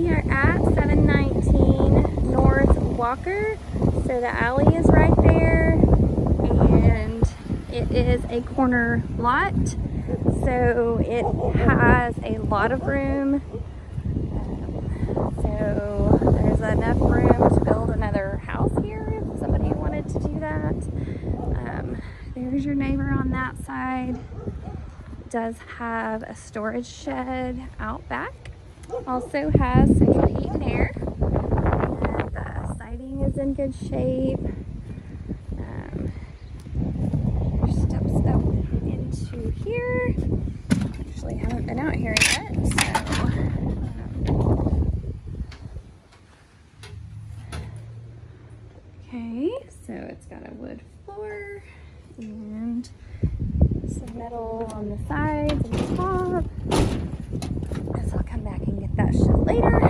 We are at 719 North Walker. So the alley is right there and it is a corner lot. So it has a lot of room. So there's enough room to build another house here if somebody wanted to do that. Um, there's your neighbor on that side. Does have a storage shed out back. Also has central heat and air. And the siding is in good shape. Um, steps up into here. Actually, haven't been out here yet, so. Um, okay, so it's got a wood floor and some metal on the sides and the top. Guess I'll come back and get later.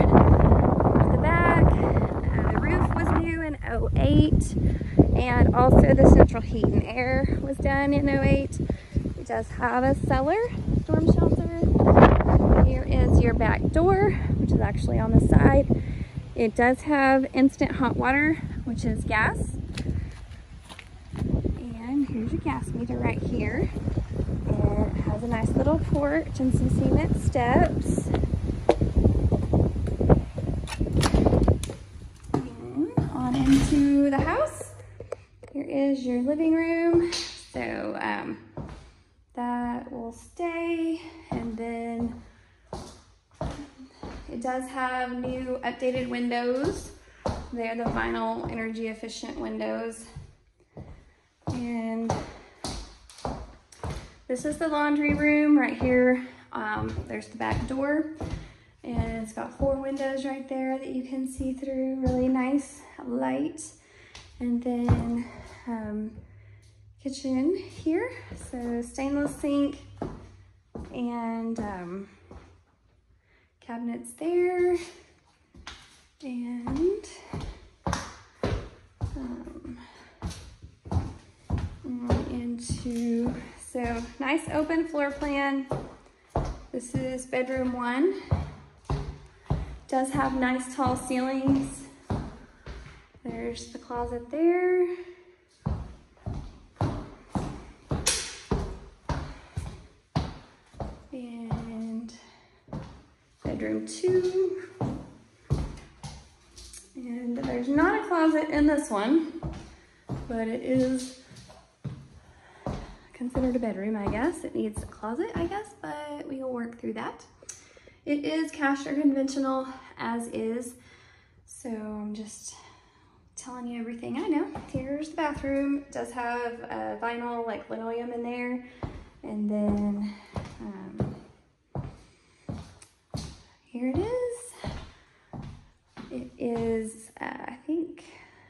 The back, uh, the roof was new in 08 and also the central heat and air was done in 08. It does have a cellar, storm shelter. Here is your back door, which is actually on the side. It does have instant hot water, which is gas. And here's your gas meter right here. It has a nice little porch and some cement steps. And on into the house. Here is your living room. So um, that will stay. And then it does have new updated windows. They're the vinyl energy efficient windows. And this is the laundry room right here. Um, there's the back door and it's got four windows right there that you can see through. Really nice light. And then um, kitchen here. So stainless sink and um, cabinets there. And um, into, so nice open floor plan. This is bedroom one. Does have nice tall ceilings. There's the closet there. And bedroom two. And there's not a closet in this one, but it is considered a bedroom, I guess. It needs a closet, I guess, but we will work through that. It is cash or conventional as is. So I'm just telling you everything I know. Here's the bathroom. It does have a vinyl like linoleum in there. And then um, here it is. It is, uh, I think,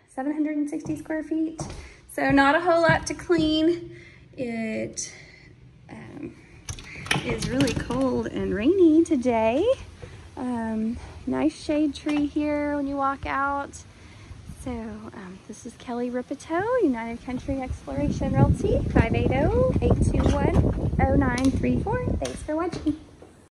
760 square feet. So not a whole lot to clean. It um, is really cold and rainy today. Um, nice shade tree here when you walk out. So um, this is Kelli Rippetoe, United Country Exploration Realty, 580-821-0934. Thanks for watching.